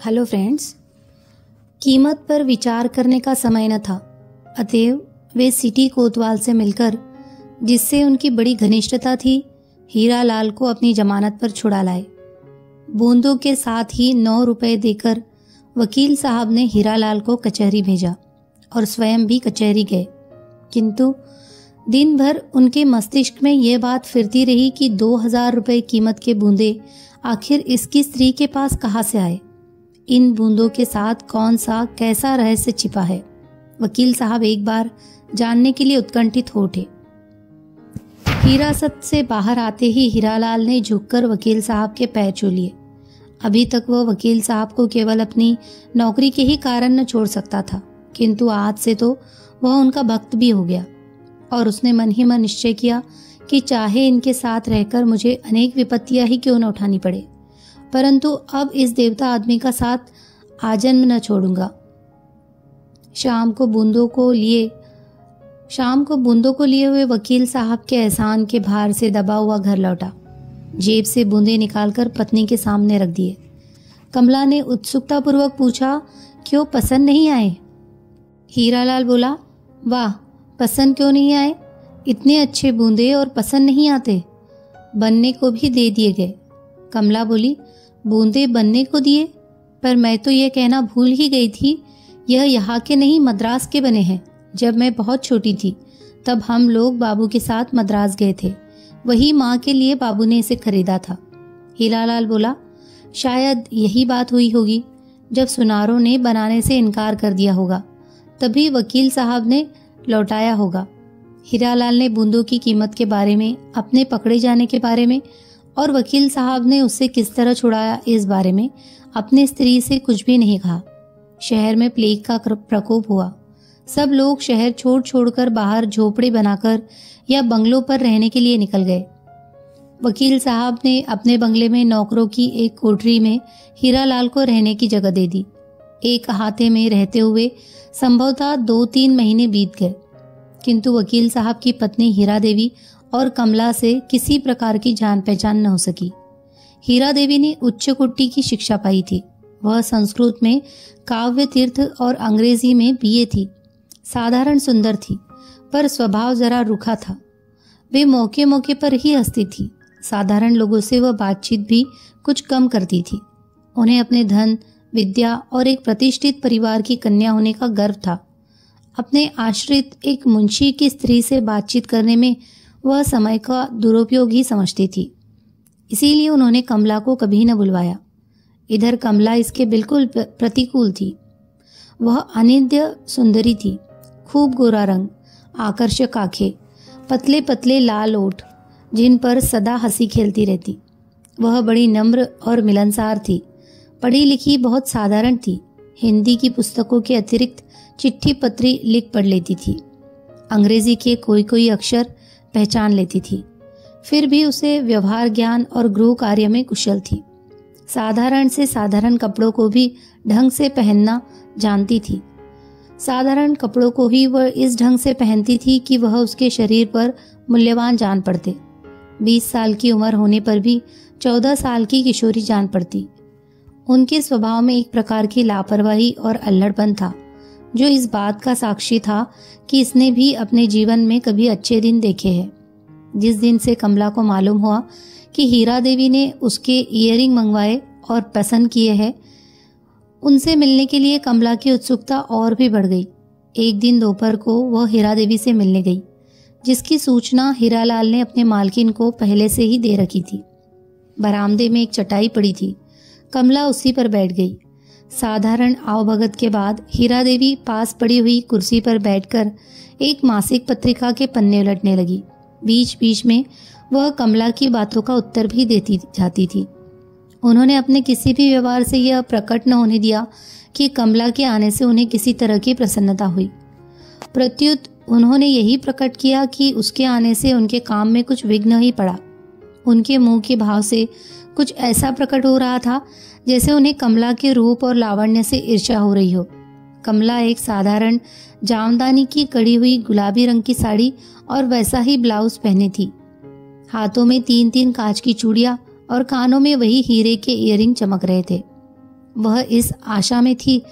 Hello friends कीमत पर विचार करने का समय न था। अतएव वे सिटी कोतवाल से मिलकर, जिससे उनकी बड़ी घनिष्ठता थी हीरा लाल को अपनी जमानत पर छुड़ा लाए। बूंदों के साथ ही नौ रुपए देकर वकील साहब ने हीरा लाल को कचहरी भेजा और स्वयं भी कचहरी गए। किंतु दिन भर उनके मस्तिष्क में यह बात फिरती रही कि दो हज़ार रुपये कीमत के बूंदे आखिर इसकी स्त्री के पास कहाँ से आए? इन बूंदों के साथ कौन सा कैसा रहस्य छिपा है? वकील साहब एक बार जानने के लिए उत्कंठित हो उठे। हिरासत से बाहर आते ही हीरालाल ने झुककर वकील साहब के पैर छू लिए। अभी तक वह वकील साहब को केवल अपनी नौकरी के ही कारण न छोड़ सकता था, किंतु आज से तो वह उनका भक्त भी हो गया और उसने मन ही मन निश्चय किया कि चाहे इनके साथ रहकर मुझे अनेक विपत्तियाँ ही क्यों न उठानी पड़े। परंतु अब इस देवता आदमी का साथ आजन्म न छोड़ूँगा। शाम को बूंदों को लिए, शाम को बूंदों को लिए हुए वकील साहब के एहसान के भार से दबा हुआ घर लौटा। जेब से बूंदे निकालकर पत्नी के सामने रख दिए। कमला ने उत्सुकता पूर्वक पूछा, क्यों पसंद नहीं आए? हीरालाल बोला, वाह, पसंद क्यों नहीं आए? इतने अच्छे बूंदे और पसंद नहीं आते। बनने को भी दे दिए गए। कमला बोली बूंदे बनने को दिए। पर मैं तो यह कहना भूल ही गई थी, यह यहाँ के नहीं, मद्रास के बने हैं। जब मैं बहुत छोटी थी, तब हम लोग बाबू के साथ मद्रास गए थे। वही माँ के लिए बाबू ने इसे खरीदा था। हीरालाल बोला, शायद यही बात हुई होगी। जब सुनारों ने बनाने से इनकार कर दिया होगा, तभी वकील साहब ने लौटाया होगा। हीरालाल ने बूंदों की कीमत के बारे में, अपने पकड़े जाने के बारे में और वकील साहब ने उससे किस तरह छुड़ाया इस बारे में अपनी स्त्री से कुछ भी नहीं कहा। शहर में प्लेग का प्रकोप हुआ। सब लोग शहर छोड़ छोड़कर बाहर झोपड़े बनाकर या बंगलों पर रहने के लिए निकल गए। वकील साहब ने अपने बंगले में नौकरों की एक कोठरी में हीरालाल को रहने की जगह दे दी। एक हाथे में रहते हुए संभवतः दो तीन महीने बीत गए। किंतु वकील साहब की पत्नी हीरा देवी और कमला से किसी प्रकार की जान पहचान न हो सकी। हीरा देवी ने उच्च कोटि की शिक्षा पाई थी। वह संस्कृत में काव्य, तीर्थ और अंग्रेज़ी में बीए थी। साधारण सुंदर थी, पर स्वभाव जरा रूखा था। वे मौके मौके पर ही हंसती थी। साधारण लोगों से वह बातचीत भी कुछ कम करती थी। उन्हें अपने धन, विद्या और एक प्रतिष्ठित परिवार की कन्या होने का गर्व था। अपने आश्रित एक मुंशी की स्त्री से बातचीत करने में वह समय का दुरुपयोग ही समझती थी। इसीलिए उन्होंने कमला को कभी न बुलवाया। इधर कमला इसके बिल्कुल प्रतिकूल थी। वह अनिद्य सुंदरी थी। खूब गोरा रंग, आकर्षक आँखें पतले पतले लाल ओठ, जिन पर सदा हँसी खेलती रहती। वह बड़ी नम्र और मिलनसार थी। पढ़ी लिखी बहुत साधारण थी। हिंदी की पुस्तकों के अतिरिक्त चिट्ठी पत्री लिख पढ़ लेती थी। अंग्रेज़ी के कोई कोई अक्षर पहचान लेती थी। फिर भी उसे व्यवहार ज्ञान और गृह कार्य में कुशल थी। साधारण से साधारण कपड़ों को भी ढंग से पहनना जानती थी। साधारण कपड़ों को ही वह इस ढंग से पहनती थी कि वह उसके शरीर पर मूल्यवान जान पड़ते। बीस साल की उम्र होने पर भी चौदह साल की किशोरी जान पड़ती। उनके स्वभाव में एक प्रकार की लापरवाही और अल्लड़पन था। जो इस बात का साक्षी था कि इसने भी अपने जीवन में कभी अच्छे दिन देखे हैं। जिस दिन से कमला को मालूम हुआ कि हीरा देवी ने उसके इयरिंग मंगवाए और पसंद किए हैं, उनसे मिलने के लिए कमला की उत्सुकता और भी बढ़ गई। एक दिन दोपहर को वह हीरा देवी से मिलने गई, जिसकी सूचना हीरालाल ने अपने मालकिन को पहले से ही दे रखी थी। बरामदे में एक चटाई पड़ी थी। कमला उसी पर बैठ गई। साधारण आवभगत के बाद हीरा देवी पास पड़ी हुई कुर्सी पर बैठकर एक मासिक पत्रिका के पन्ने उलटने लगी। बीच बीच में वह कमला की बातों का उत्तर भी देती जाती थी। उन्होंने अपने किसी भी व्यवहार से यह प्रकट न होने दिया कि कमला के आने से उन्हें किसी तरह की प्रसन्नता हुई। प्रत्युत उन्होंने यही प्रकट किया कि उसके आने से उनके काम में कुछ विघ्न ही पड़ा। उनके मुँह के भाव से कुछ ऐसा प्रकट हो रहा था, जैसे उन्हें कमला के रूप और लावण्य से ईर्ष्या हो रही हो। कमला एक साधारण, जामदानी की कड़ी हुई गुलाबी रंग की साड़ी और वैसा ही ब्लाउज पहने थी। हाथों में तीन तीन कांच की चूड़िया और कानों में वही हीरे के इयरिंग चमक रहे थे। वह इस आशा में थी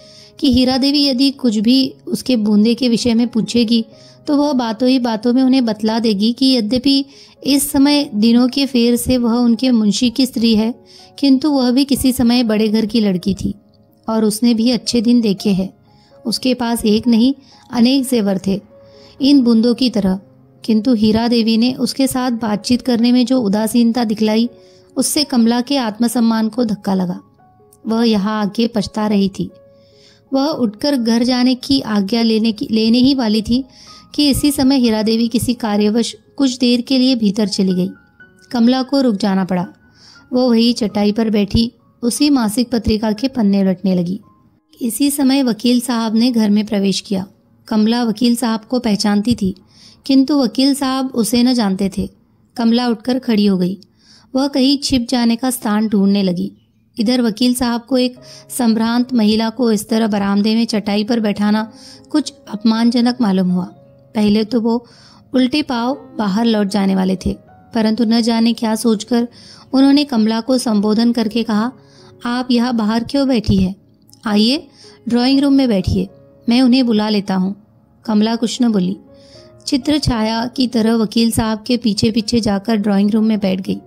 कि हीरा देवी यदि कुछ भी उसके बूंदे के विषय में पूछेगी तो वह बातों ही बातों में उन्हें बतला देगी कि यद्यपि इस समय दिनों के फेर से वह उनके मुंशी की स्त्री है, किंतु वह भी किसी समय बड़े घर की लड़की थी और उसने भी अच्छे दिन देखे हैं। उसके पास एक नहीं, अनेक जेवर थे, इन बूंदों की तरह। किंतु हीरा देवी ने उसके साथ बातचीत करने में जो उदासीनता दिखलाई, उससे कमला के आत्मसम्मान को धक्का लगा। वह यहाँ आके पछता रही थी। वह उठकर घर जाने की आज्ञा लेने की, लेने ही वाली थी कि इसी समय हीरा देवी किसी कार्यवश कुछ देर के लिए भीतर चली गई। कमला को रुक जाना पड़ा। वो वही चटाई पर बैठी, उसी मासिक पत्रिका के पन्ने लटने लगी। इसी समय वकील साहब ने घर में प्रवेश किया। कमला वकील साहब को पहचानती थी, किंतु वकील साहब उसे न जानते थे। कमला उठकर खड़ी हो गई। वह कहीं छिप जाने का स्थान ढूँढने लगी। इधर वकील साहब को एक संभ्रांत महिला को इस तरह बरामदे में चटाई पर बैठाना कुछ अपमानजनक मालूम हुआ। पहले तो वो उल्टे पाव बाहर लौट जाने वाले थे, परंतु न जाने क्या सोचकर उन्होंने कमला को संबोधन करके कहा, आप यहाँ बाहर क्यों बैठी है? आइए ड्राइंग रूम में बैठिए, मैं उन्हें बुला लेता हूँ। कमला कुछ न बोली। चित्र छाया की तरह वकील साहब के पीछे पीछे जाकर ड्राइंग रूम में बैठ गई।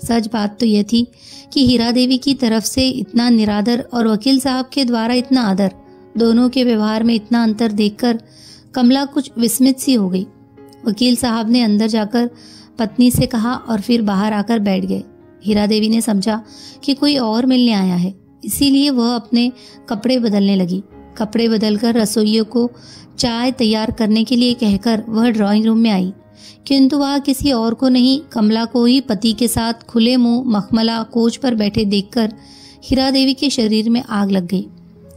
सच बात तो यह थी कि हीरा देवी की तरफ़ से इतना निरादर और वकील साहब के द्वारा इतना आदर, दोनों के व्यवहार में इतना अंतर देखकर कमला कुछ विस्मित सी हो गई। वकील साहब ने अंदर जाकर पत्नी से कहा और फिर बाहर आकर बैठ गए। हीरा देवी ने समझा कि कोई और मिलने आया है। इसीलिए वह अपने कपड़े बदलने लगी। कपड़े बदलकर रसोइयों को चाय तैयार करने के लिए कहकर वह ड्राइंग रूम में आई। किंतु वह किसी और को नहीं, कमला को ही पति के साथ खुले मुँह, मखमला, कोच पर बैठे देखकर हीरा देवी के शरीर में आग लग गई।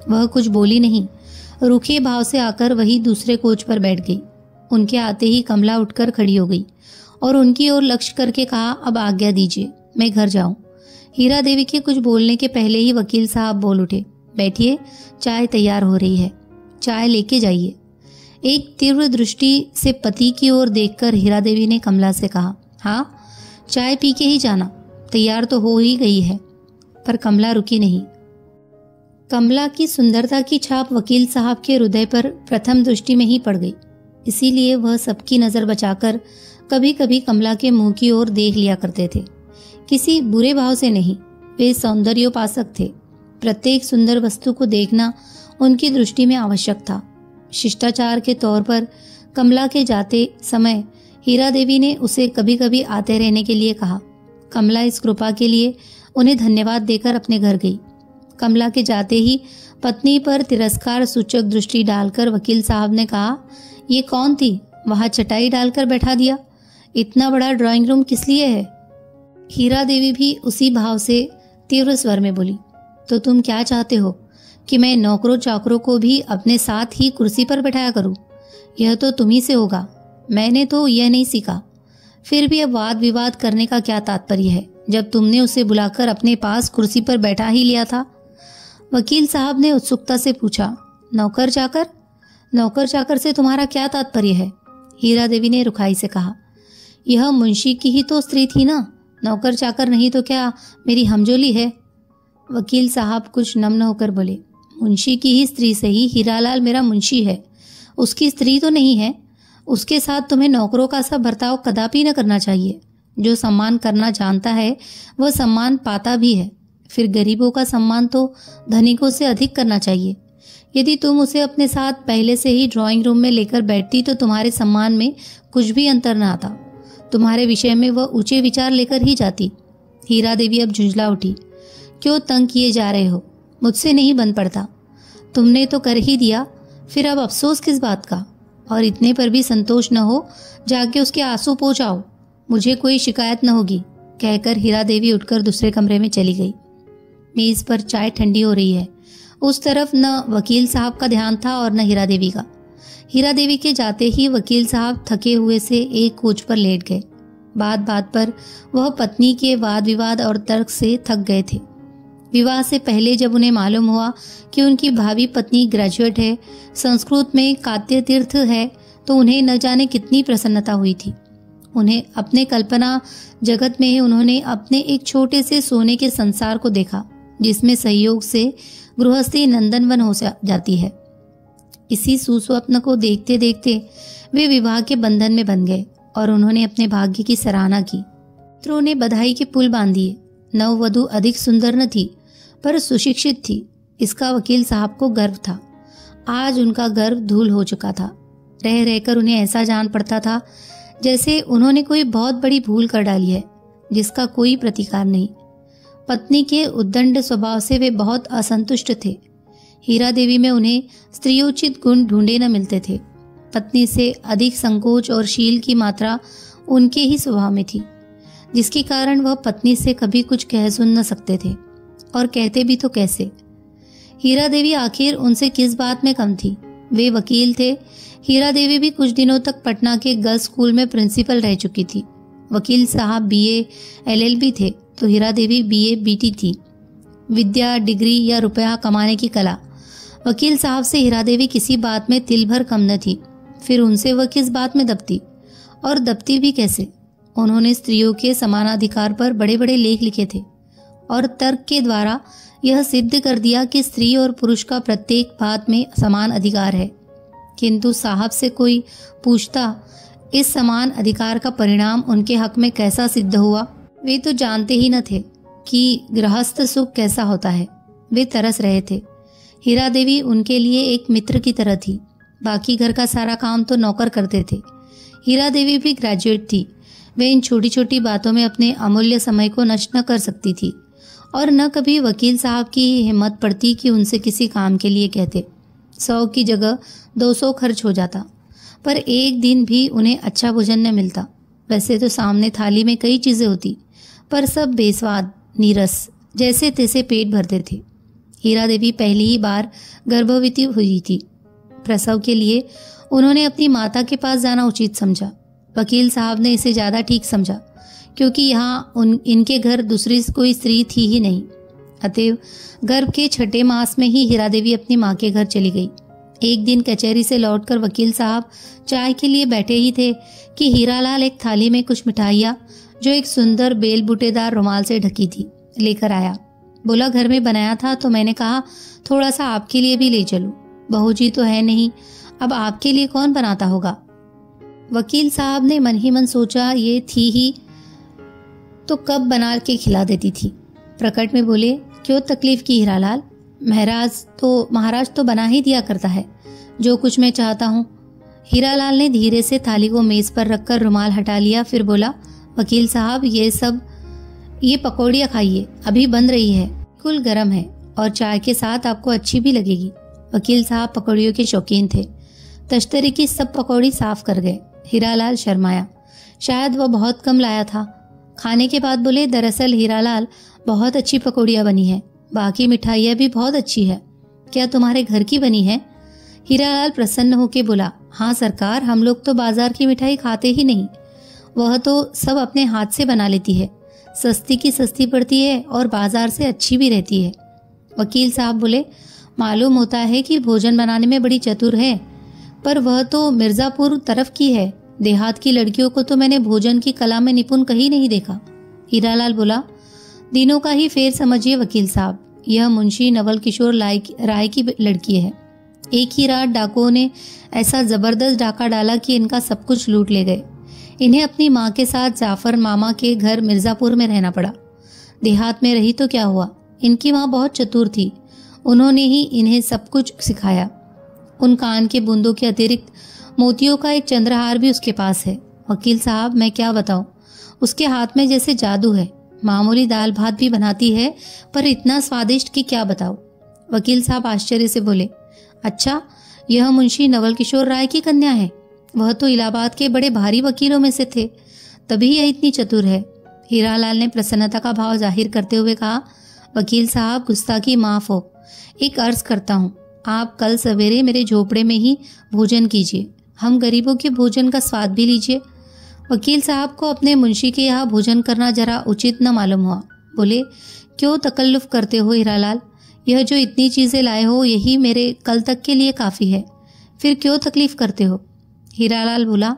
वह कुछ बोली नहीं। रूखे भाव से आकर वही दूसरे कोच पर बैठ गई। उनके आते ही कमला उठकर खड़ी हो गई और उनकी ओर लक्ष्य करके कहा, अब आज्ञा दीजिए, मैं घर जाऊँ। हीरा देवी के कुछ बोलने के पहले ही वकील साहब बोल उठे, बैठिए, चाय तैयार हो रही है, चाय लेके जाइए। एक तीव्र दृष्टि से पति की ओर देखकर हीरा देवी ने कमला से कहा हाँ चाय पी के ही जाना, तैयार तो हो ही गई है। पर कमला रुकी नहीं। कमला की सुंदरता की छाप वकील साहब के हृदय पर प्रथम दृष्टि में ही पड़ गई। इसीलिए वह सबकी नज़र बचाकर कभी कभी कमला के मुँह की ओर देख लिया करते थे। किसी बुरे भाव से नहीं, वे सौंदर्योपासक थे। प्रत्येक सुंदर वस्तु को देखना उनकी दृष्टि में आवश्यक था। शिष्टाचार के तौर पर कमला के जाते समय हीरा देवी ने उसे कभी कभी आते रहने के लिए कहा। कमला इस कृपा के लिए उन्हें धन्यवाद देकर अपने घर गई। कमला के जाते ही पत्नी पर तिरस्कार सूचक दृष्टि डालकर वकील साहब ने कहा, ये कौन थी? वहाँ चटाई डालकर बैठा दिया। इतना बड़ा ड्राइंग रूम किस लिए है? हीरा देवी भी उसी भाव से तीव्र स्वर में बोली तो तुम क्या चाहते हो कि मैं नौकरों चाकरों को भी अपने साथ ही कुर्सी पर बैठाया करूँ? यह तो तुम्ही से होगा। मैंने तो यह नहीं सीखा। फिर भी अब वाद विवाद करने का क्या तात्पर्य है? जब तुमने उसे बुलाकर अपने पास कुर्सी पर बैठा ही लिया था वकील साहब ने उत्सुकता से पूछा, नौकर चाकर नौकर चाकर से तुम्हारा क्या तात्पर्य है? हीरा देवी ने रुखाई से कहा, यह मुंशी की ही तो स्त्री थी ना, नौकर चाकर नहीं तो क्या मेरी हमजोली है? वकील साहब कुछ नम्न होकर बोले, मुंशी की ही स्त्री से ही हीरालाल मेरा मुंशी है। उसकी स्त्री तो नहीं है। उसके साथ तुम्हें नौकरों का सा बर्ताव कदापि न करना चाहिए। जो सम्मान करना जानता है, वह सम्मान पाता भी है। फिर गरीबों का सम्मान तो धनिकों से अधिक करना चाहिए। यदि तुम उसे अपने साथ पहले से ही ड्राइंग रूम में लेकर बैठती तो तुम्हारे सम्मान में कुछ भी अंतर न आता। तुम्हारे विषय में वह ऊँचे विचार लेकर ही जाती। हीरा देवी अब झुंझला उठी। क्यों तंग किए जा रहे हो? मुझसे नहीं बन पड़ता। तुमने तो कर ही दिया। फिर अब अफसोस किस बात का? और इतने पर भी संतोष न हो, जाके उसके आँसू पहुंचाओ मुझे कोई शिकायत न होगी। कहकर हीरा देवी उठकर दूसरे कमरे में चली गई। मेज पर चाय ठंडी हो रही है। उस तरफ़ न वकील साहब का ध्यान था और न हीरा देवी का। हीरा देवी के जाते ही वकील साहब थके हुए से एक कोच पर लेट गए। बात बात पर वह पत्नी के वाद विवाद और तर्क से थक गए थे। विवाह से पहले जब उन्हें मालूम हुआ कि उनकी भावी पत्नी ग्रेजुएट है, संस्कृत में कात्य तीर्थ है तो उन्हें न जाने कितनी प्रसन्नता हुई थी। उन्हें अपने कल्पना जगत में ही उन्होंने अपने एक छोटे से सोने के संसार को देखा। जिसमें सहयोग से गृहस्थी नंदनवन हो जाती है। इसी सुस्वप्न को देखते देखते वे विवाह के बंधन में बन गए और उन्होंने अपने भाग्य की सराहना की। मित्रों ने बधाई के पुल बाँध दिए। नववधु अधिक सुंदर न थी, पर सुशिक्षित थी। इसका वकील साहब को गर्व था। आज उनका गर्व धूल हो चुका था। रह, रहकर उन्हें ऐसा जान पड़ता था जैसे उन्होंने कोई बहुत बड़ी भूल कर डाली है, जिसका कोई प्रतिकार नहीं। पत्नी के उद्दंड स्वभाव से वे बहुत असंतुष्ट थे। हीरा देवी में उन्हें स्त्रियोचित गुण ढूंढे न मिलते थे। पत्नी से अधिक संकोच और शील की मात्रा उनके ही स्वभाव में थी, जिसके कारण वह पत्नी से कभी कुछ कह सुन न सकते थे। और कहते भी तो कैसे? हीरा देवी आखिर उनसे किस बात में कम थी? वे वकील थे। हीरा देवी भी कुछ दिनों तक पटना के गर्ल्स स्कूल में प्रिंसिपल रह चुकी थी। वकील साहब बीए एलएलबी थे। तो हीरा देवी बीए, बीटी थी। विद्या, डिग्री या रुपया कमाने की कला। वकील साहब से हीरा देवी किसी बात में तिल भर कम न थी। फिर उनसे वह किस बात में दबती? और दबती भी कैसे? उन्होंने स्त्रियों के समानाधिकार पर बड़े बड़े लेख लिखे थे। और तर्क के द्वारा यह सिद्ध कर दिया कि स्त्री और पुरुष का प्रत्येक बात में समान अधिकार है। किंतु साहब से कोई पूछता, इस समान अधिकार का परिणाम उनके हक में कैसा सिद्ध हुआ? वे तो जानते ही न थे कि गृहस्थ सुख कैसा होता है। वे तरस रहे थे। हीरा देवी उनके लिए एक मित्र की तरह थी। बाकी घर का सारा काम तो नौकर करते थे। हीरा देवी भी ग्रेजुएट थी। वे इन छोटी छोटी बातों में अपने अमूल्य समय को नष्ट न कर सकती थी और न कभी वकील साहब की हिम्मत पड़ती कि उनसे किसी काम के लिए कहते। सौ की जगह दो सौ खर्च हो जाता। पर एक दिन भी उन्हें अच्छा भोजन न मिलता। वैसे तो सामने थाली में कई चीज़ें होती। पर सब बेस्वाद, नीरस, जैसे तैसे पेट भरते थे। हीरा देवी पहली ही बार गर्भवती हुई थी। प्रसव के लिए उन्होंने अपनी माता के पास जाना उचित समझा। वकील साहब ने इसे ज़्यादा ठीक समझा, क्योंकि यहाँ उन, इनके घर दूसरी कोई स्त्री थी ही नहीं। अतएव गर्भ के छठे मास में ही हीरा देवी अपनी माँ के घर चली गई। एक दिन कचहरी से लौटकर वकील साहब चाय के लिए बैठे ही थे कि हीरालाल एक थाली में कुछ मिठाइयाँ जो एक सुंदर बेल बूटेदार रुमाल से ढकी थी, लेकर आया। बोला, घर में बनाया था तो मैंने कहा, थोड़ा सा आपके लिए भी ले चलूँ। बहू जी तो है नहीं, अब आपके लिए कौन बनाता होगा? वकील साहब ने मन ही मन सोचा, ये थी ही। तो कब बना के खिला देती थी। प्रकट में बोले, क्यों तकलीफ़ की हीरालाल? महाराज तो महाराज तो बना ही दिया करता है। जो कुछ मैं चाहता हूँ। हीरालाल ने धीरे से थाली को मेज पर रखकर रुमाल हटा लिया, फिर बोला वकील साहब, ये सब, ये पकौड़ियाँ खाइए। अभी बन रही है। कुल गर्म है और चाय के साथ आपको अच्छी भी लगेगी। वकील साहब पकौड़ियों के शौकीन थे। तश्तरी की सब पकौड़ी साफ़ कर गए, हीरालाल शर्माया। शायद वह बहुत कम लाया था। खाने के बाद बोले, दरअसल हीरालाल, बहुत अच्छी पकौड़ियाँ बनी है। बाकी मिठाइयाँ भी बहुत अच्छी है। क्या तुम्हारे घर की बनी है? हीरालाल प्रसन्न होके बोला हाँ सरकार, हम लोग तो बाज़ार की मिठाई खाते ही नहीं। वह तो सब अपने हाथ से बना लेती है। सस्ती की सस्ती पड़ती है और बाज़ार से अच्छी भी रहती है। वकील साहब बोले, मालूम होता है कि भोजन बनाने में बड़ी चतुर है, पर वह तो मिर्जापुर तरफ़ की है। देहात की लड़कियों को तो मैंने भोजन की कला में निपुण कहीं नहीं देखा। हीरालाल बोला, दिनों का ही फेर समझिए वकील साहब, यह मुंशी नवल किशोर राय की लड़की है। एक ही रात डाकुओं ने ऐसा ज़बरदस्त डाका डाला कि इनका सब कुछ लूट ले गए। इन्हें अपनी माँ के साथ जाफ़र मामा के घर मिर्जापुर में रहना पड़ा। देहात में रही तो क्या हुआ? इनकी माँ बहुत चतुर थी। उन्होंने ही इन्हें सब कुछ सिखाया। उन कान के बूंदों के अतिरिक्त मोतियों का एक चंद्रहार भी उसके पास है। वकील साहब, मैं क्या बताऊँ? उसके हाथ में जैसे जादू है। मामूली दाल भात भी बनाती है, पर इतना स्वादिष्ट कि क्या बताओ वकील साहब आश्चर्य से बोले अच्छा यह मुंशी नवल किशोर राय की कन्या है। वह तो इलाहाबाद के बड़े भारी वकीलों में से थे। तभी यह इतनी चतुर है। हीरालाल ने प्रसन्नता का भाव ज़ाहिर करते हुए कहा, वकील साहब, गुस्ताखी माफ़ हो। एक अर्ज़ करता हूँ। आप कल सवेरे मेरे झोपड़े में ही भोजन कीजिए। हम गरीबों के भोजन का स्वाद भी लीजिए। वकील साहब को अपने मुंशी के यहाँ भोजन करना जरा उचित न मालूम हुआ। बोले, क्यों तकल्लुफ करते हो हीरालाल? यह जो इतनी चीज़ें लाए हो, यही मेरे कल तक के लिए काफ़ी है। फिर क्यों तकलीफ़ करते हो? हीरालाल बोला,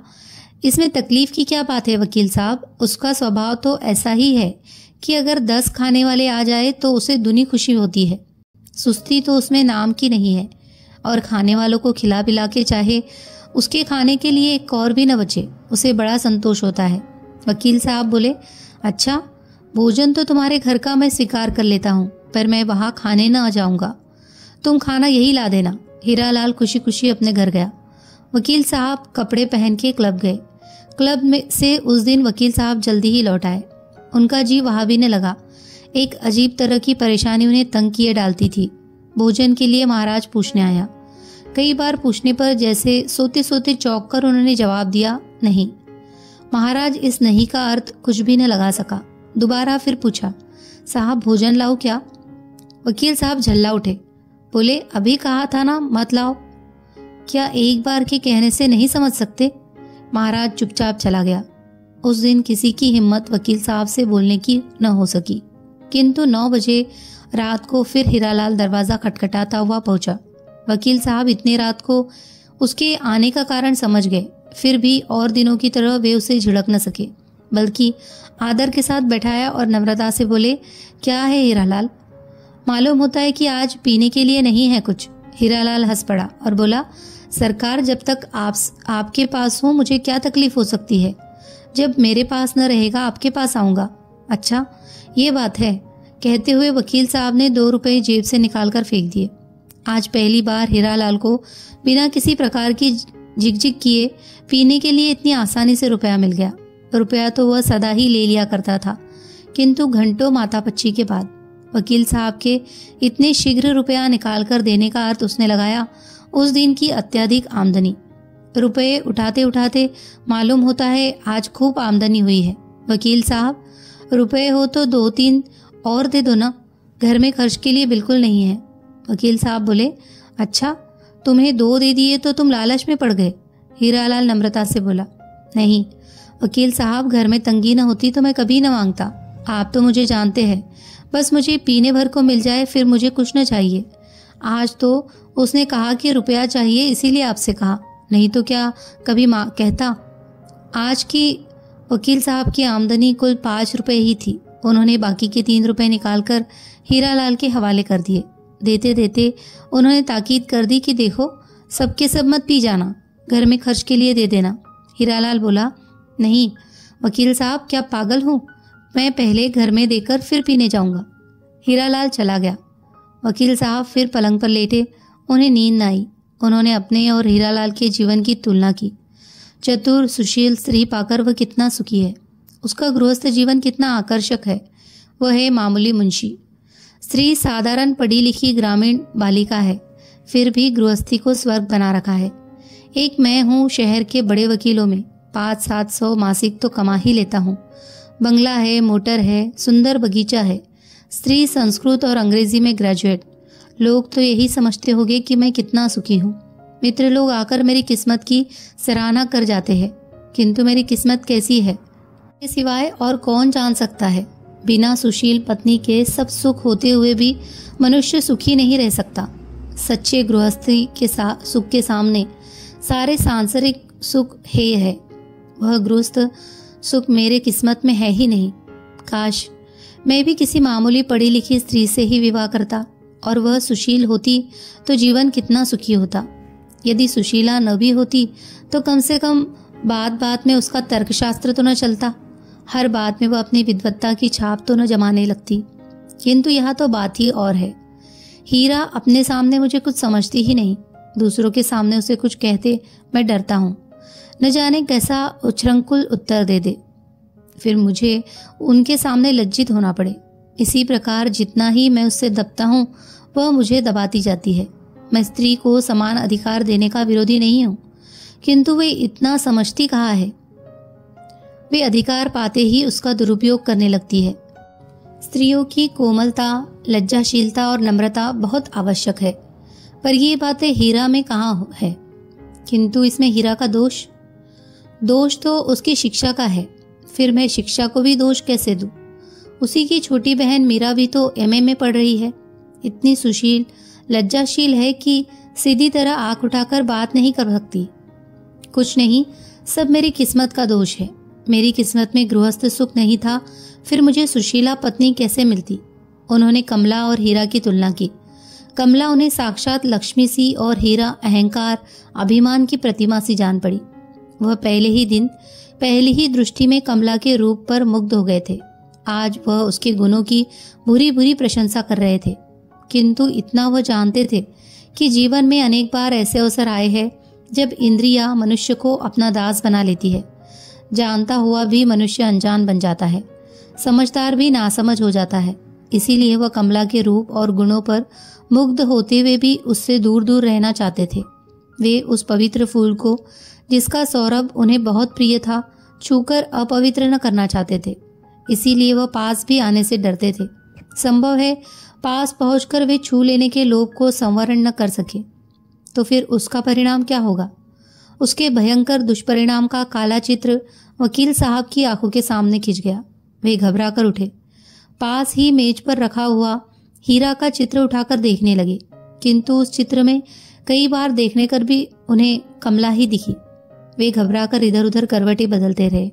इसमें तकलीफ़ की क्या बात है वकील साहब? उसका स्वभाव तो ऐसा ही है कि अगर दस खाने वाले आ जाए तो उसे दुनी खुशी होती है। सुस्ती तो उसमें नाम की नहीं है। और खाने वालों को खिला पिला के चाहे उसके खाने के लिए एक और भी न बचे, उसे बड़ा संतोष होता है। वकील साहब बोले अच्छा भोजन तो तुम्हारे घर का मैं स्वीकार कर लेता हूँ, पर मैं वहाँ खाने न आ जाऊँगा। तुम खाना यही ला देना। हीरालाल खुशी खुशी अपने घर गया। वकील साहब कपड़े पहन के क्लब गए। क्लब में से उस दिन वकील साहब जल्दी ही लौट आए। उनका जी वहाँ भी न लगा। एक अजीब तरह की परेशानी उन्हें तंग किए डालती थी। भोजन के लिए महाराज पूछने आया। कई बार पूछने पर जैसे सोते सोते चौक कर उन्होंने जवाब दिया, नहीं। महाराज इस नहीं का अर्थ कुछ भी न लगा सका। दोबारा फिर पूछा, साहब, भोजन लाओ क्या? वकील साहब झल्ला उठे। बोले, अभी कहा था ना, मत लाओ। क्या एक बार के कहने से नहीं समझ सकते? महाराज चुपचाप चला गया। उस दिन किसी की हिम्मत वकील साहब से बोलने की न हो सकी। किंतु नौ बजे रात को फिर हीरालाल दरवाज़ा खटखटाता हुआ पहुँचा। वकील साहब इतने रात को उसके आने का कारण समझ गए। फिर भी और दिनों की तरह वे उसे झिड़क न सके। बल्कि आदर के साथ बैठाया और नम्रता से बोले, क्या है हीरालाल? मालूम होता है कि आज पीने के लिए नहीं है कुछ। हीरालाल हंस पड़ा और बोला सरकार जब तक आप, आपके पास हो, मुझे क्या तकलीफ़ हो सकती है? जब मेरे पास न रहेगा, आपके पास आऊँगा। अच्छा ये बात है। कहते हुए वकील साहब ने दो रुपए जेब से निकालकर फेंक दिए। आज पहली बार हीरालाल को बिना किसी प्रकार की झिकझिक किए पीने के लिए इतनी आसानी से रुपया मिल गया। रुपया तो वह सदा ही ले लिया करता था, किंतु घंटों माता पच्ची के बाद वकील साहब के इतने शीघ्र रुपया निकाल कर देने का अर्थ उसने लगाया उस दिन की अत्यधिक आमदनी। रुपये उठाते उठाते मालूम होता है आज खूब आमदनी हुई है। वकील साहब रुपए हो तो दो तीन और दे दो ना, घर में खर्च के लिए बिल्कुल नहीं है। वकील साहब बोले अच्छा तुम्हें दो दे दिए तो तुम लालच में पड़ गए। हीरालाल नम्रता से बोला, नहीं, वकील साहब, घर में तंगी न होती तो मैं कभी न माँगता। आप तो मुझे जानते हैं। बस मुझे पीने भर को मिल जाए, फिर मुझे कुछ न चाहिए। आज तो उसने कहा कि रुपया चाहिए, इसीलिए आपसे कहा। नहीं तो क्या कभी माँ कहता, आज की वकील साहब की आमदनी कुल पाँच रुपए ही थी। उन्होंने बाकी के तीन रुपये निकाल कर हीरा लाल के हवाले कर दिए। देते देते उन्होंने ताकीद कर दी कि देखो, सबके सब मत पी जाना, घर में खर्च के लिए दे देना। हीरालाल बोला, नहीं, वकील साहब, क्या पागल हूँ? मैं पहले घर में देकर फिर पीने जाऊँगा। हीरालाल चला गया। वकील साहब फिर पलंग पर लेटे। उन्हें नींद आई। उन्होंने अपने और हीरालाल के जीवन की तुलना की। चतुर, सुशील स्त्री पाकर वह कितना सुखी है। उसका गृहस्थ जीवन कितना आकर्षक है। वह है मामूली मुंशी। स्त्री साधारण पढ़ी लिखी ग्रामीण बालिका है। फिर भी गृहस्थी को स्वर्ग बना रखा है। एक मैं हूँ शहर के बड़े वकीलों में। पाँच सात सौ मासिक तो कमा ही लेता हूँ। बंगला है, मोटर है, सुंदर बगीचा है। स्त्री संस्कृत और अंग्रेज़ी में ग्रेजुएट लोग तो यही समझते होंगे कि मैं कितना सुखी हूँ। मित्र लोग आकर मेरी किस्मत की सराहना कर जाते हैं। किंतु मेरी किस्मत कैसी है? के सिवाय और कौन जान सकता है? बिना सुशील पत्नी के सब सुख होते हुए भी मनुष्य सुखी नहीं रह सकता। सच्चे गृहस्थी के सा, सुख के सामने सारे सांसारिक सुख हे है। वह गृहस्थ सुख मेरे किस्मत में है ही नहीं। काश मैं भी किसी मामूली पढ़ी लिखी स्त्री से ही विवाह करता। और वह सुशील होती तो जीवन कितना सुखी होता। यदि सुशीला न भी होती तो कम से कम बात बात में उसका तर्कशास्त्र तो न चलता। हर बात में वह अपनी विद्वत्ता की छाप तो न जमाने लगती। किंतु यह तो बात ही और है। हीरा अपने सामने मुझे कुछ समझती ही नहीं। दूसरों के सामने उसे कुछ कहते मैं डरता हूँ। न जाने कैसा उच्छृंखुल उत्तर दे दे। फिर मुझे उनके सामने लज्जित होना पड़े। इसी प्रकार जितना ही मैं उससे दबता हूँ, वह मुझे दबाती जाती है। मैं स्त्री को समान अधिकार देने का विरोधी नहीं हूँ, किंतु वे इतना समझती कहा है? वे अधिकार पाते ही उसका दुरुपयोग करने लगती है। स्त्रियों की कोमलता, लज्जाशीलता और नम्रता बहुत आवश्यक है, पर ये बातें हीरा में कहाँ है किंतु इसमें हीरा का दोष? दोष तो उसकी शिक्षा का है, फिर मैं शिक्षा को भी दोष कैसे दूँ? उसी की छोटी बहन मीरा भी तो एमए में पढ़ रही है। इतनी सुशील, लज्जाशील है कि सीधी तरह आँख उठाकर बात नहीं कर सकती। कुछ नहीं, सब मेरी किस्मत का दोष है। मेरी किस्मत में गृहस्थ सुख नहीं था, फिर मुझे सुशीला पत्नी कैसे मिलती? उन्होंने कमला और हीरा की तुलना की। कमला उन्हें साक्षात लक्ष्मी सी और हीरा अहंकार, अभिमान की प्रतिमा सी जान पड़ी। वह पहले ही दिन, पहली ही दृष्टि में कमला के रूप पर मुग्ध हो गए थे। आज वह उसके गुणों की बुरी बुरी प्रशंसा कर रहे थे। किंतु इतना वह जानते थे कि जीवन में अनेक बार ऐसे अवसर आए हैं जब इंद्रिया मनुष्य को अपना दास बना लेती है। जानता हुआ भी मनुष्य अनजान बन जाता है। समझदार भी नासमझ हो जाता है। इसीलिए वह कमला के रूप और गुणों पर मुग्ध होते हुए भी उससे दूर दूर रहना चाहते थे। वे उस पवित्र फूल को जिसका सौरभ उन्हें बहुत प्रिय था, छूकर अपवित्र न करना चाहते थे। इसीलिए वह पास भी आने से डरते थे। संभव है पास पहुंचकर वे छू लेने के लोभ को संवरण न कर सके। तो फिर उसका परिणाम क्या होगा? उसके भयंकर दुष्परिणाम का काला चित्र वकील साहब की आँखों के सामने खिंच गया। वे घबरा कर उठे। पास ही मेज पर रखा हुआ हीरा का चित्र उठाकर देखने लगे। किंतु उस चित्र में कई बार देखने कर भी उन्हें कमला ही दिखी। वे घबरा कर इधर उधर करवटे बदलते रहे।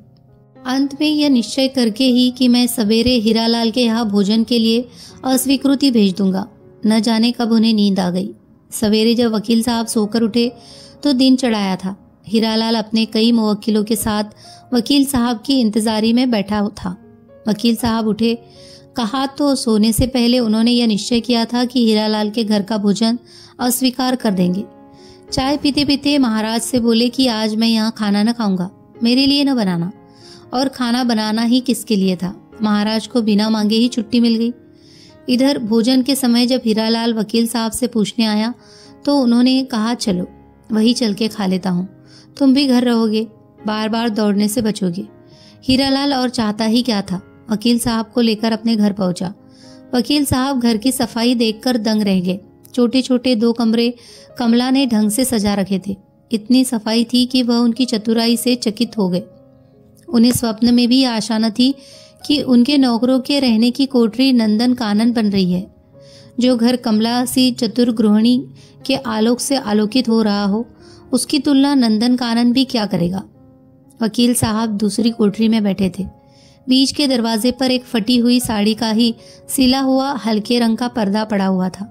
अंत में यह निश्चय करके ही कि मैं सवेरे हीरालाल के यहाँ भोजन के लिए अस्वीकृति भेज दूँगा। न जाने कब उन्हें नींद आ गई। सवेरे जब वकील साहब सोकर उठे तो दिन चढ़ाया था। हीरालाल अपने कई मुवक्किलों के साथ वकील साहब की इंतजारी में बैठा था। वकील साहब उठे। कहा तो सोने से पहले उन्होंने यह निश्चय किया था कि हीरालाल के घर का भोजन अस्वीकार कर देंगे। चाय पीते पीते महाराज से बोले कि आज मैं यहाँ खाना न खाऊँगा। मेरे लिए न बनाना। और खाना बनाना ही किसके लिए था? महाराज को बिना मांगे ही छुट्टी मिल गई। इधर भोजन के समय जब हीरालाल वकील साहब से पूछने आया तो उन्होंने कहा, चलो, वही चल के खा लेता हूँ। तुम भी घर रहोगे बार बार दौड़ने से बचोगे। हीरालाल और चाहता ही क्या था? वकील साहब को लेकर अपने घर पहुँचा। वकील साहब घर की सफ़ाई देखकर दंग रह गए। छोटे छोटे दो कमरे कमला ने ढंग से सजा रखे थे। इतनी सफ़ाई थी कि वह उनकी चतुराई से चकित हो गए। उन्हें स्वप्न में भी आशा न थी कि उनके नौकरों के रहने की कोठरी नंदन कानन बन रही है, जो घर कमला सी चतुर गृहिणी के आलोक से आलोकित हो रहा हो, उसकी तुलना नंदन कानन भी क्या करेगा? वकील साहब दूसरी कोठरी में बैठे थे। बीच के दरवाजे पर एक फटी हुई साड़ी का ही सिला हुआ हल्के रंग का पर्दा पड़ा हुआ था।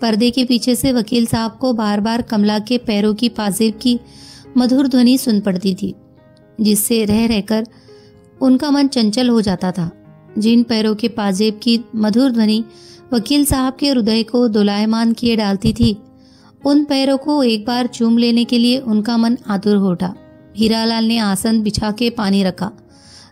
पर्दे के पीछे से वकील साहब को बार बार कमला के पैरों की पाजेब की मधुर ध्वनि सुन पड़ती थी। जिससे रह रहकर उनका मन चंचल हो जाता था। जिन पैरों के पाजेब की मधुर ध्वनि वकील साहब के हृदय को दोलायमान किए डालती थी, उन पैरों को एक बार चूम लेने के लिए उनका मन आतुर हो उठा। हीरालाल ने आसन बिछा के पानी रखा,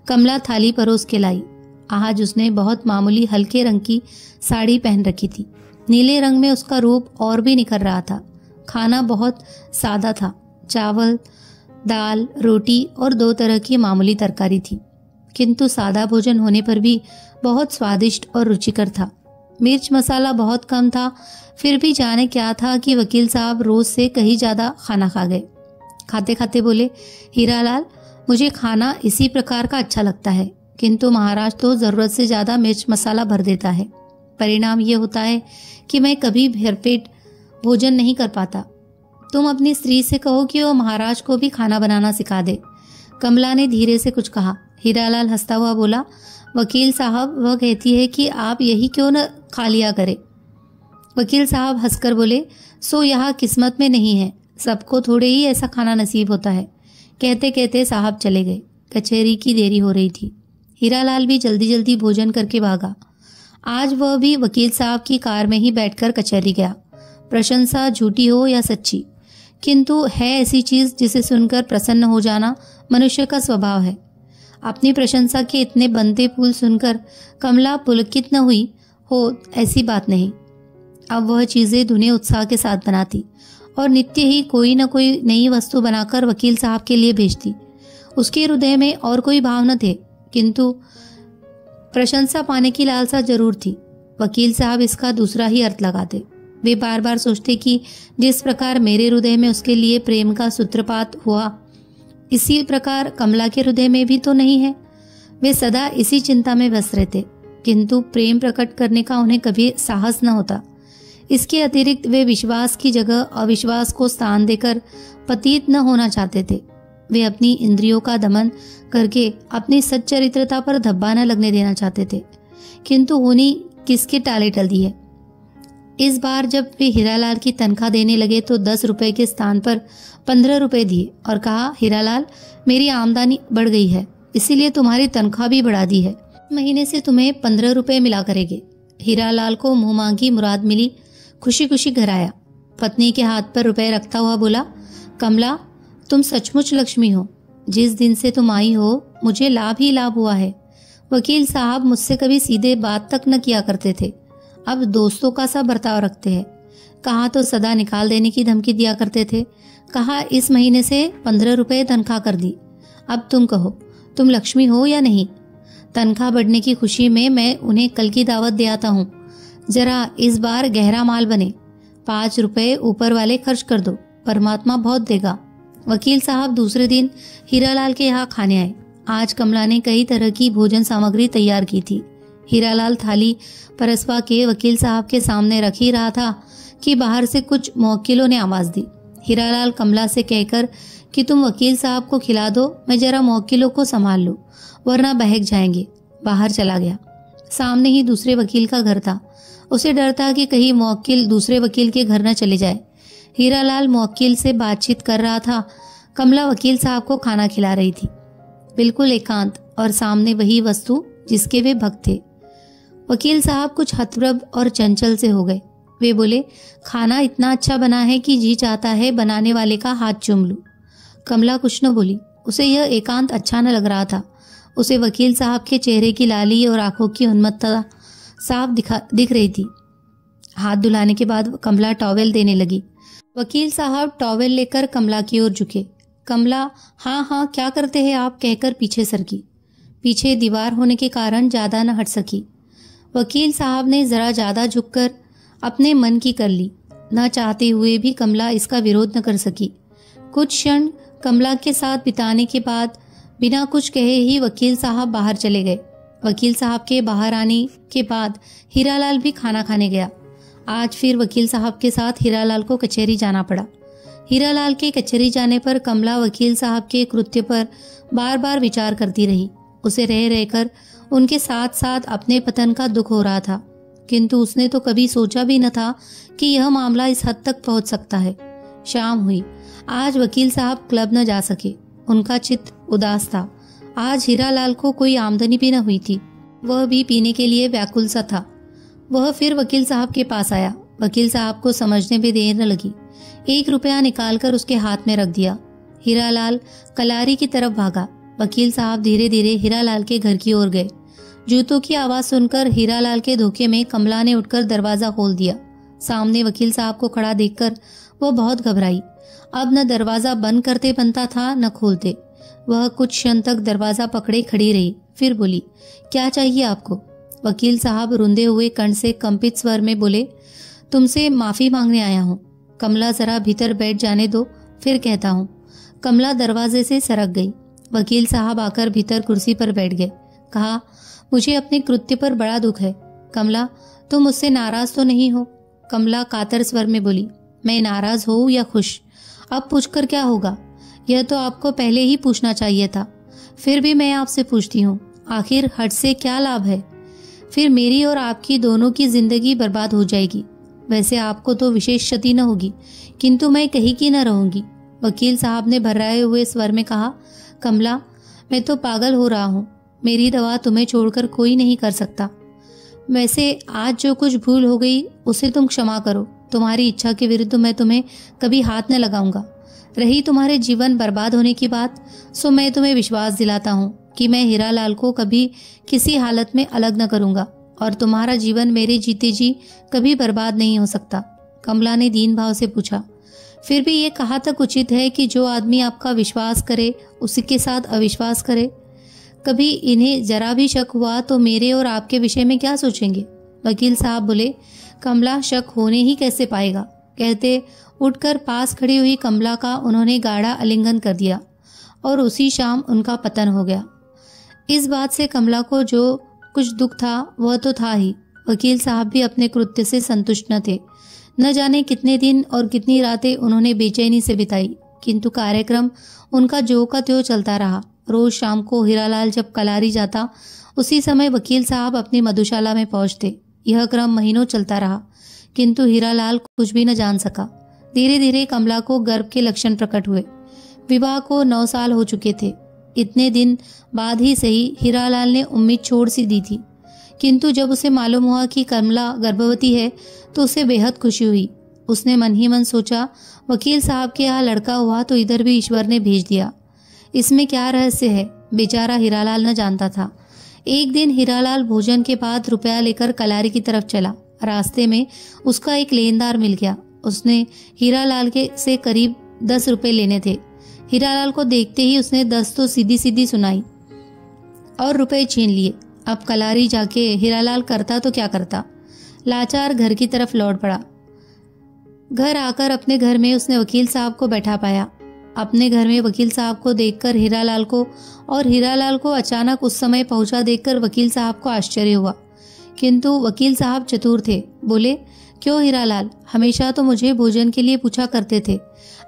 कमला थाली परोस के लाई आज उसने बहुत मामूली हल्के रंग की साड़ी पहन रखी थी। नीले रंग में उसका रूप और भी निखर रहा था। खाना बहुत सादा था। चावल दाल, रोटी और दो तरह की मामूली तरकारी थी। किंतु सादा भोजन होने पर भी बहुत स्वादिष्ट और रुचिकर था। मिर्च मसाला बहुत कम था, फिर भी जाने क्या था कि वकील साहब रोज से कहीं ज़्यादा खाना खा गए। खाते खाते बोले हीरालाल मुझे खाना इसी प्रकार का अच्छा लगता है, किंतु महाराज तो ज़रूरत से ज़्यादा मिर्च मसाला भर देता है। परिणाम ये होता है कि मैं कभी भरपेट भोजन नहीं कर पाता। तुम अपनी स्त्री से कहो कि वो महाराज को भी खाना बनाना सिखा दे। कमला ने धीरे से कुछ कहा। हीरालाल हंसता हुआ बोला, वकील साहब, वह कहती है कि आप यही क्यों न खा लिया करे? वकील साहब हंसकर बोले, सो यहाँ किस्मत में नहीं है। सबको थोड़े ही ऐसा खाना नसीब होता है। कहते कहते साहब चले गए। कचहरी की देरी हो रही थी। हीरालाल भी जल्दी जल्दी भोजन करके भागा। आज वह भी वकील साहब की कार में ही बैठकर कचहरी गया। प्रशंसा झूठी हो या सच्ची? किंतु है ऐसी चीज़ जिसे सुनकर प्रसन्न हो जाना मनुष्य का स्वभाव है। अपनी प्रशंसा के इतने बनते फूल सुनकर कमला पुलकित न हुई, हो, ऐसी बात नहीं। अब वह चीज़ें दुनिया उत्साह के साथ बनाती और नित्य ही कोई न कोई नई वस्तु बनाकर वकील साहब के लिए भेजती। उसके हृदय में और कोई भाव न थे, किंतु प्रशंसा पाने की लालसा ज़रूर थी। वकील साहब इसका दूसरा ही अर्थ लगाते। वे बार बार सोचते कि जिस प्रकार मेरे हृदय में उसके लिए प्रेम का सूत्रपात हुआ, इसी प्रकार कमला के हृदय में भी तो नहीं है। वे सदा इसी चिंता में व्यस्त रहते, किंतु प्रेम प्रकट करने का उन्हें कभी साहस न होता। इसके अतिरिक्त वे विश्वास की जगह अविश्वास को स्थान देकर पतीत न होना चाहते थे। वे अपनी इंद्रियों का दमन करके अपनी सच्चरित्रता पर धब्बा न लगने देना चाहते थे। किंतु उन्हीं किसके टाले टल दिए? इस बार जब वे हीरालाल की तनख्वाह देने लगे तो दस रुपए के स्थान पर पंद्रह रुपए दिए और कहा, हीरालाल, मेरी आमदनी बढ़ गई है, इसीलिए तुम्हारी तनख्वाह भी बढ़ा दी है। महीने से तुम्हें पंद्रह रुपए मिला करेंगे। हीरालाल को मुँह मांगी मुराद मिली खुशी खुशी घर आया। पत्नी के हाथ पर रुपए रखता हुआ बोला, कमला, तुम सचमुच लक्ष्मी हो। जिस दिन से तुम आई हो, मुझे लाभ ही लाभ हुआ है। वकील साहब मुझसे कभी सीधे बात तक न किया करते थे। अब दोस्तों का सा बर्ताव रखते हैं। कहा तो सदा निकाल देने की धमकी दिया करते थे। कहा इस महीने से पंद्रह रुपए तनख्वाह कर दी। अब तुम कहो, तुम लक्ष्मी हो या नहीं? तनख्वाह बढ़ने की खुशी में मैं उन्हें कल की दावत दे आता हूँ। जरा इस बार गहरा माल बने। पाँच रुपए ऊपर वाले खर्च कर दो। परमात्मा बहुत देगा। वकील साहब दूसरे दिन हीरालाल के यहाँ खाने आए। आज कमला ने कई तरह की भोजन सामग्री तैयार की थी। हीरालाल थाली परसवा के वकील साहब के सामने रख ही रहा था कि बाहर से कुछ मौकिलों ने आवाज़ दी। हीरालाल कमला से कहकर कि तुम वकील साहब को खिला दो, मैं जरा मौकिलों को संभाल लूँ, वरना बहक जाएँगे। बाहर चला गया। सामने ही दूसरे वकील का घर था। उसे डर था कि कहीं मौकिल दूसरे वकील के घर न चले जाए। हीरालाल मौकिल से बातचीत कर रहा था। कमला वकील साहब को खाना खिला रही थी। बिल्कुल एकांत और सामने वही वस्तु जिसके वे भक्त थे। वकील साहब कुछ हतप्रभ और चंचल से हो गए। वे बोले, खाना इतना अच्छा बना है कि जी चाहता है बनाने वाले का हाथ चूम लू। कमला कुछ न बोली, उसे यह एकांत अच्छा न लग रहा था। उसे वकील साहब के चेहरे की लाली और आँखों की उन्मत्तता साफ़ दिखा, दिख रही थी। हाथ धुलाने के बाद कमला टॉवेल देने लगी। वकील साहब टॉवेल लेकर कमला की ओर झुके। कमला हाँ हाँ क्या करते हैं आप? कहकर पीछे सरकी पीछे दीवार होने के कारण ज़्यादा न हट सकी। वकील साहब ने जरा ज़्यादा झुककर अपने मन की कर ली। न चाहते हुए भी कमला इसका विरोध न कर सकी। कुछ क्षण कमला के साथ बिताने के बाद बिना कुछ कहे ही वकील साहब बाहर चले गए। वकील साहब के बाहर आने के बाद हीरालाल भी खाना खाने गया। आज फिर वकील साहब के साथ हीरालाल को कचहरी जाना पड़ा। हीरालाल के कचहरी जाने पर कमला वकील साहब के कृत्य पर बार बार विचार करती रही। उसे रह रहकर उनके साथ साथ अपने पतन का दुख हो रहा था। किंतु उसने तो कभी सोचा भी न था कि यह मामला इस हद तक पहुँच सकता है। शाम हुई। आज वकील साहब क्लब न जा सके। उनका चित्त उदास था। आज हीरालाल को कोई आमदनी भी न हुई थी। वह भी पीने के लिए व्याकुल सा था। वह फिर वकील साहब के पास आया। वकील साहब को समझने में देर न लगी। एक रुपया निकालकर उसके हाथ में रख दिया। हीरालाल कलारी की तरफ़ भागा। वकील साहब धीरे धीरे हीरालाल के घर की ओर गए। जूतों की आवाज़ सुनकर हीरालाल के धोखे में कमला ने उठकर दरवाज़ा खोल दिया। सामने वकील साहब को खड़ा देखकर वह बहुत घबराई। अब न दरवाज़ा बंद करते बनता था, न खोलते। वह कुछ क्षण तक दरवाज़ा पकड़े खड़ी रही, फिर बोली, क्या चाहिए आपको? वकील साहब रुंदे हुए कंठ से कंपित स्वर में बोले, तुमसे माफ़ी मांगने आया हूँ। कमला जरा भीतर बैठ जाने दो, फिर कहता हूँ। कमला दरवाजे से सरक गई। वकील साहब आकर भीतर कुर्सी पर बैठ गए। कहा मुझे अपने कृत्य पर बड़ा दुख है। कमला, तुम मुझसे नाराज़ तो नहीं हो? कमला कातर स्वर में बोली, मैं नाराज़ हो या खुश? अब पूछकर क्या होगा? यह तो आपको पहले ही पूछना चाहिए था। फिर भी मैं आपसे पूछती हूँ, आखिर हट से क्या लाभ है? फिर मेरी और आपकी दोनों की ज़िंदगी बर्बाद हो जाएगी। वैसे आपको तो विशेष क्षति न होगी, किंतु मैं कहीं की न रहूँगी। वकील साहब ने भर्राए हुए स्वर में कहा, कमला, मैं तो पागल हो रहा हूँ। मेरी दवा तुम्हें छोड़कर कोई नहीं कर सकता। वैसे आज जो कुछ भूल हो गई, उसे तुम क्षमा करो। तुम्हारी इच्छा के विरुद्ध मैं तुम्हें कभी हाथ न लगाऊँगा। रही तुम्हारे जीवन बर्बाद होने की बात, सो मैं तुम्हें विश्वास दिलाता हूँ कि मैं हीरा लाल को कभी किसी हालत में अलग न करूँगा और तुम्हारा जीवन मेरे जीते जी कभी बर्बाद नहीं हो सकता। कमला ने दीन भाव से पूछा। फिर भी ये कहा तक उचित है कि जो आदमी आपका विश्वास करे, उसी के साथ अविश्वास करे। कभी इन्हें जरा भी शक हुआ तो मेरे और आपके विषय में क्या सोचेंगे? वकील साहब बोले, कमला शक होने ही कैसे पाएगा? कहते, उठकर पास खड़ी हुई कमला का उन्होंने गाढ़ा आलिंगन कर दिया और उसी शाम उनका पतन हो गया। इस बात से कमला को जो कुछ दुख था, वह तो था ही। वकील साहब भी अपने कृत्य से संतुष्ट न थे। न जाने कितने दिन और कितनी रातें उन्होंने बेचैनी से बिताई, किंतु कार्यक्रम उनका जो का त्यो चलता रहा। रोज शाम को हीरालाल जब कलारी जाता, उसी समय वकील साहब अपनी मधुशाला में पहुँचते। यह क्रम महीनों चलता रहा, किंतु हीरालाल कुछ भी न जान सका। धीरे धीरे कमला को गर्भ के लक्षण प्रकट हुए। विवाह को नौ साल हो चुके थे। इतने दिन बाद ही सही हीरालाल ने उम्मीद छोड़ सी दी थी। किंतु जब उसे मालूम हुआ कि कमला गर्भवती है तो उसे बेहद खुशी हुई। उसने मन ही मन सोचा, वकील साहब के यहाँ लड़का हुआ तो इधर भी ईश्वर ने भेज दिया। इसमें क्या रहस्य है? बेचारा हीरालाल न जानता था। एक दिन हीरालाल भोजन के बाद रुपया लेकर कलारी की तरफ़ चला। रास्ते में उसका एक लेनदार मिल गया। उसने हीरालाल के से करीब दस रुपए लेने थे। हीरालाल को देखते ही उसने दस तो सीधी सीधी सुनाई और रुपए छीन लिए। अब कलारी जाके हीरालाल करता तो क्या करता? लाचार घर की तरफ़ लौट पड़ा। घर आकर अपने घर में उसने वकील साहब को बैठा पाया। अपने घर में वकील साहब को देखकर हीरालाल को और हीरालाल को अचानक उस समय पहुँचा देखकर वकील साहब को आश्चर्य हुआ। किंतु वकील साहब चतुर थे। बोले, क्यों हीरालाल? हमेशा तो मुझे भोजन के लिए पूछा करते थे।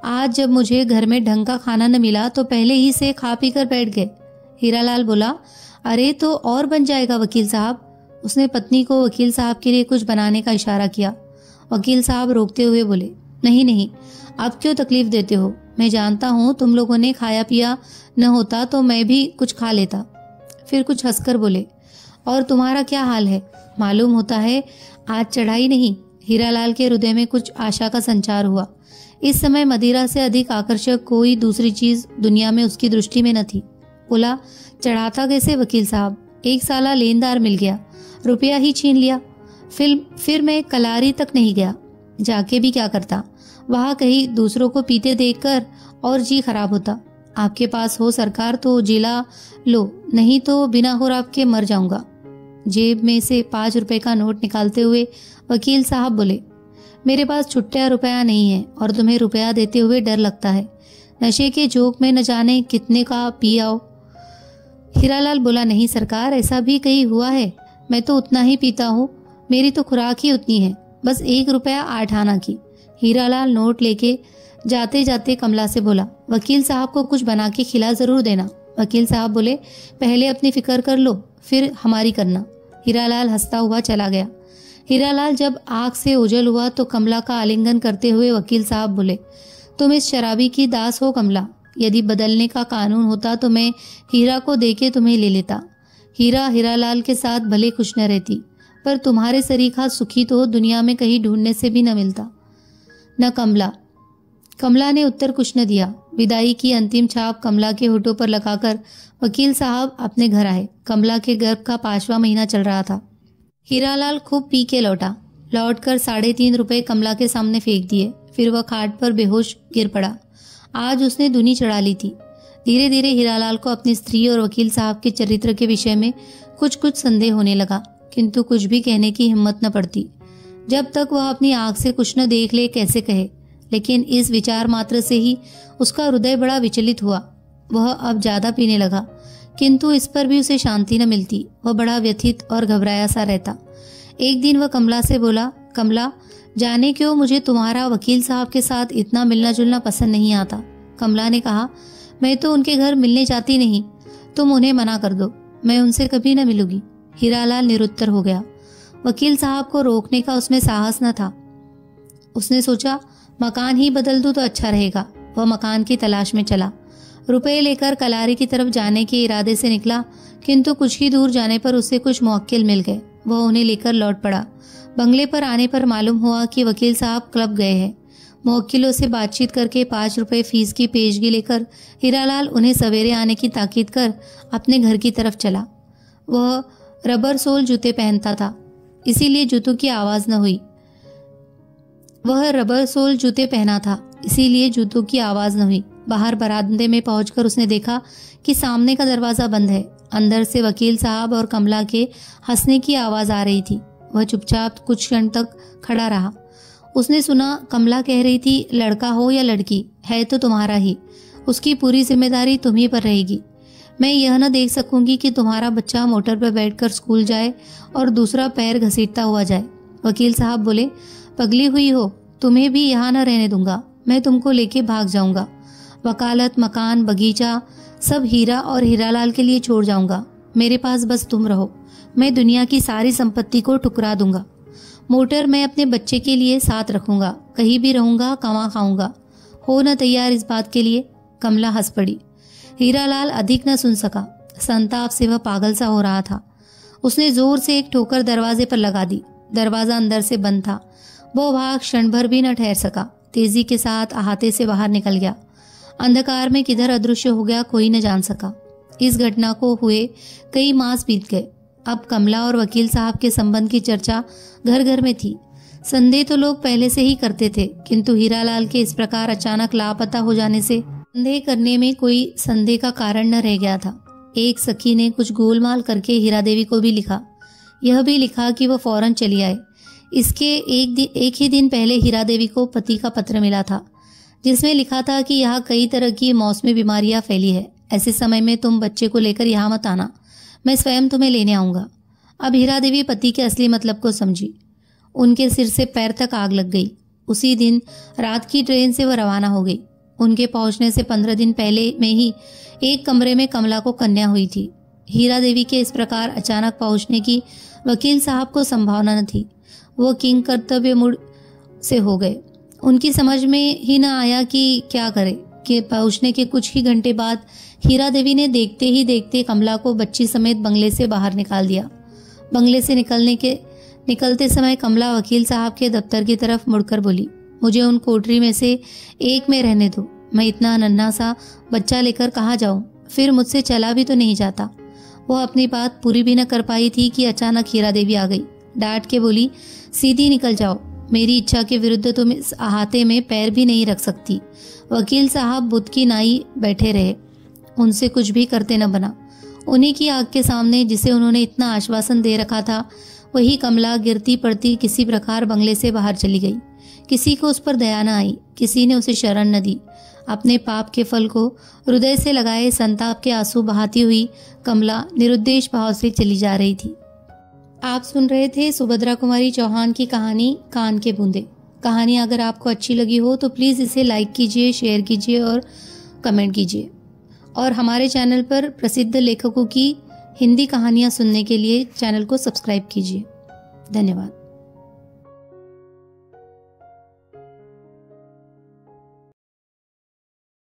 आज जब मुझे घर में ढंग का खाना न मिला तो पहले ही से खा पी कर बैठ गए। हीरालाल बोला, अरे तो और बन जाएगा वकील साहब? उसने पत्नी को वकील साहब के लिए कुछ बनाने का इशारा किया। वकील साहब रोकते हुए बोले, नहीं नहीं आप क्यों तकलीफ़ देते हो? मैं जानता हूँ तुम लोगों ने खाया पिया न होता तो मैं भी कुछ खा लेता। फिर कुछ हंसकर बोले, और तुम्हारा क्या हाल है? मालूम होता है, आज चढ़ाई नहीं। हीरालाल के हृदय में कुछ आशा का संचार हुआ। इस समय मदिरा से अधिक आकर्षक कोई दूसरी चीज़ दुनिया में उसकी दृष्टि में न थी। बोला चढ़ाता कैसे वकील साहब? एक साला लेनदार मिल गया। रुपया ही छीन लिया। फिर फिर मैं कलारी तक नहीं गया। जाके भी क्या करता? वहाँ कहीं दूसरों को पीते देखकर और जी खराब होता। आपके पास हो सरकार तो जिला लो, नहीं तो बिना हो आपके मर जाऊँगा। जेब में से पाँच रुपए का नोट निकालते हुए वकील साहब बोले, मेरे पास छुट्टिया रुपया नहीं है और तुम्हें रुपया देते हुए डर लगता है। नशे के जोक में न जाने कितने का पी आओ हीरालाल बोला, नहीं सरकार, ऐसा भी कहीं हुआ है? मैं तो उतना ही पीता हूँ। मेरी तो खुराक ही उतनी है। बस एक रुपया आठ आना की। हीरालाल नोट लेके जाते जाते कमला से बोला, वकील साहब को कुछ बना के खिला ज़रूर देना। वकील साहब बोले, पहले अपनी फ़िक्र कर लो, फिर हमारी करना। हीरालाल हंसता हुआ चला गया। हीरालाल जब आग से उजल हुआ तो कमला का आलिंगन करते हुए वकील साहब बोले, तुम इस शराबी की दास हो कमला। यदि बदलने का कानून होता तो मैं हीरा को देके तुम्हें ले लेता। हीरा हीरालाल के साथ भले खुश न रहती। पर तुम्हारे सरीखा सुखी तो दुनिया में कहीं ढूँढने से भी न मिलता। न कमला। कमला ने उत्तर कुछ न दिया। विदाई की अंतिम छाप कमला के होठों पर लगाकर वकील साहब अपने घर आए। कमला के गर्भ का पांचवा महीना चल रहा था। हीरालाल खूब पी के लौटा। लौटकर साढ़े तीन रुपए कमला के सामने फेंक दिए। फिर वह खाट पर बेहोश गिर पड़ा। आज उसने दुनी चढ़ा ली थी। धीरे धीरे हीरालाल को अपनी स्त्री और वकील साहब के चरित्र के विषय में कुछ कुछ संदेह होने लगा। किंतु कुछ भी कहने की हिम्मत न पड़ती। जब तक वह अपनी आँख से कुछ न देख ले, कैसे कहे? लेकिन इस विचार मात्र से ही उसका हृदय बड़ा विचलित हुआ। वह अब ज़्यादा पीने लगा, किंतु इस पर भी उसे शांति न मिलती। वह बड़ा व्यथित और घबराया सा रहता। एक दिन वह कमला से बोला, कमला, जाने क्यों मुझे तुम्हारा वकील साहब के साथ इतना मिलना जुलना पसंद नहीं आता? कमला ने कहा, मैं तो उनके घर मिलने जाती नहीं। तुम उन्हें मना कर दो। मैं उनसे कभी न मिलूँगी। हीरालाल निरुत्तर हो गया। वकील साहब को रोकने का उसमें साहस न था। उसने सोचा, मकान ही बदल दू तो अच्छा रहेगा। वह मकान की तलाश में चला। रुपए लेकर कलारी की तरफ़ जाने के इरादे से निकला, किंतु कुछ ही दूर जाने पर उसे कुछ मौक्किल मिल गए। वह उन्हें लेकर लौट पड़ा। बंगले पर आने पर मालूम हुआ कि वकील साहब क्लब गए हैं। मौक्किलों से बातचीत करके पाँच रुपए फ़ीस की पेशगी लेकर हीरालाल उन्हें सवेरे आने की ताकीद कर अपने घर की तरफ़ चला। वह रबर सोल जूते पहनता था, इसीलिए जूतों की आवाज़ न हुई। वह रबर सोल जूते पहना था, इसीलिए जूतों की आवाज़ न हुई। बाहर बरामदे में पहुंचकर उसने देखा कि सामने का दरवाज़ा बंद है। अंदर से वकील साहब और कमला के हंसने की आवाज़ आ रही थी। वह चुपचाप कुछ क्षण तक खड़ा रहा। उसने सुना, कमला कह रही थी, लड़का हो या लड़की, है तो तुम्हारा ही। उसकी पूरी ज़िम्मेदारी तुम्ही पर रहेगी। मैं यह न देख सकूँगी कि तुम्हारा बच्चा मोटर पर बैठकर स्कूल जाए और दूसरा पैर घसीटता हुआ जाए। वकील साहब बोले, पगली हुई हो, तुम्हें भी यहाँ न रहने दूँगा। मैं तुमको लेके भाग जाऊँगा। वकालत, मकान, बगीचा, सब हीरा और हीरालाल के लिए छोड़ जाऊँगा। मेरे पास बस तुम रहो। मैं दुनिया की सारी संपत्ति को ठुकरा दूँगा। मोटर मैं अपने बच्चे के लिए साथ रखूँगा। कहीं भी रहूँगा, कमा खाऊँगा। हो न तैयार इस बात के लिए? कमला हंस पड़ी। हीरालाल अधिक न सुन सका। संताप से वह पागल सा हो रहा था। उसने ज़ोर से एक ठोकर दरवाजे पर लगा दी। दरवाज़ा अंदर से बंद था। वो भाग क्षण भर भी न ठहर सका। तेज़ी के साथ अहाते से बाहर निकल गया। अंधकार में किधर अदृश्य हो गया कोई न जान सका। इस घटना को हुए कई मास बीत गए। अब कमला और वकील साहब के संबंध की चर्चा घर घर में थी। संदेह तो लोग पहले से ही करते थे, किंतु हीरालाल के इस प्रकार अचानक लापता हो जाने से संदेह करने में कोई संदेह का कारण न रह गया था। एक सखी ने कुछ गोलमाल करके हीरा देवी को भी लिखा। यह भी लिखा कि वह फ़ौरन चली आए। इसके एक दिन एक ही दिन पहले हीरा देवी को पति का पत्र मिला था, जिसमें लिखा था कि यहाँ कई तरह की मौसमी बीमारियाँ फैली है। ऐसे समय में तुम बच्चे को लेकर यहाँ मत आना। मैं स्वयं तुम्हें लेने आऊँगा। अब हीरा देवी पति के असली मतलब को समझी। उनके सिर से पैर तक आग लग गई। उसी दिन रात की ट्रेन से वह रवाना हो गई। उनके पहुँचने से पंद्रह दिन पहले में ही एक कमरे में कमला को कन्या हुई थी। हीरा देवी के इस प्रकार अचानक पहुँचने की वकील साहब को संभावना न थी। वो किंग कर्तव्य मुड़ से हो गए। उनकी समझ में ही न आया कि क्या करे, कि पहुँचने के कुछ ही घंटे बाद हीरा देवी ने देखते ही देखते कमला को बच्ची समेत बंगले से बाहर निकाल दिया। बंगले से निकलने के, निकलते समय कमला वकील साहब के दफ्तर की तरफ़ मुड़कर बोली मुझे उन कोठरी में से एक में रहने दो। मैं इतना नन्ना सा बच्चा लेकर कहाँ जाऊँ? फिर मुझसे चला भी तो नहीं जाता। वो अपनी बात पूरी भी न कर पाई थी कि अचानक हीरा देवी आ गई। डांट के बोली, सीधी निकल जाओ। मेरी इच्छा के विरुद्ध तुम इस अहाते में पैर भी नहीं रख सकती। वकील साहब बुद्ध की नाई बैठे रहे। उनसे कुछ भी करते न बना। उन्हीं की आग के सामने जिसे उन्होंने इतना आश्वासन दे रखा था, वही कमला गिरती पड़ती किसी प्रकार बंगले से बाहर चली गई। किसी को उस पर दया न आई, किसी ने उसे शरण न दी। अपने पाप के फल को हृदय से लगाए संताप के आँसू बहाती हुई कमला निरुद्देश भाव से चली जा रही थी। आप सुन रहे थे सुभद्रा कुमारी चौहान की कहानी कान के बूंदे। कहानी अगर आपको अच्छी लगी हो तो प्लीज़ इसे लाइक कीजिए, शेयर कीजिए और कमेंट कीजिए। और हमारे चैनल पर प्रसिद्ध लेखकों की हिंदी कहानियाँ सुनने के लिए चैनल को सब्सक्राइब कीजिए। धन्यवाद।